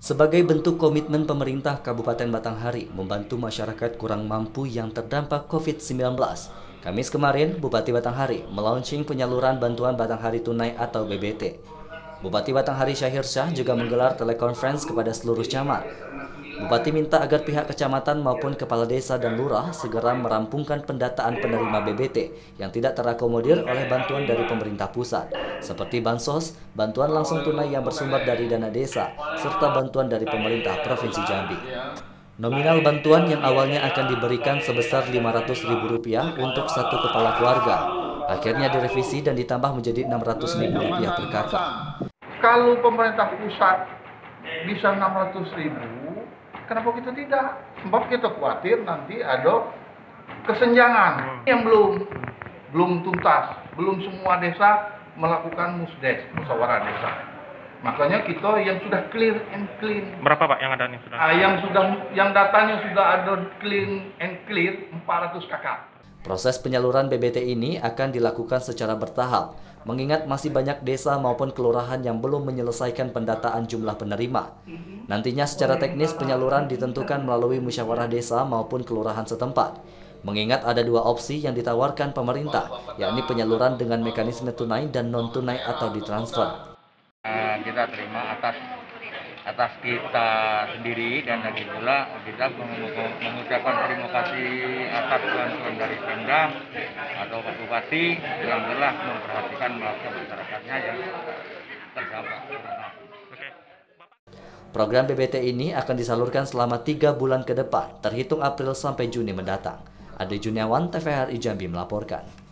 Sebagai bentuk komitmen pemerintah Kabupaten Batanghari membantu masyarakat kurang mampu yang terdampak COVID-19, Kamis kemarin Bupati Batanghari melaunching penyaluran bantuan Batanghari Tunai atau BBT. Bupati Batanghari Syahir Syah juga menggelar telekonferensi kepada seluruh camat Bupati minta agar pihak kecamatan maupun kepala desa dan lurah segera merampungkan pendataan penerima BBT yang tidak terakomodir oleh bantuan dari pemerintah pusat, seperti bansos, bantuan langsung tunai yang bersumber dari dana desa, serta bantuan dari pemerintah Provinsi Jambi. Nominal bantuan yang awalnya akan diberikan sebesar Rp500.000 untuk satu kepala keluarga, akhirnya direvisi dan ditambah menjadi Rp600.000 per kakak. Kalau pemerintah pusat bisa 600 ribu, Kenapa kita tidak? Sebab kita khawatir nanti ada kesenjangan yang belum belum tuntas, belum semua desa melakukan musdes, musyawarah desa. Makanya kita yang sudah clear and clean. Berapa Pak yang ada nih sudah? Ah, yang sudah yang datanya sudah ada clean and clear 400 kakak. Proses penyaluran BBT ini akan dilakukan secara bertahap mengingat masih banyak desa maupun kelurahan yang belum menyelesaikan pendataan jumlah penerima. Nantinya secara teknis penyaluran ditentukan melalui musyawarah desa maupun kelurahan setempat. Mengingat ada dua opsi yang ditawarkan pemerintah, yakni penyaluran dengan mekanisme tunai dan non-tunai atau ditransfer. Uh, kita terima atas atas kita sendiri dan lagi pula kita mengucapkan terima kasih atas bantuan dari Pemda atau Pak Bupati yang telah memperhatikan melakukan masyarakatnya yang terdampak. Program BBT ini akan disalurkan selama tiga bulan ke depan, terhitung April sampai Juni mendatang. Ade Juniawan, TVRI Jambi melaporkan.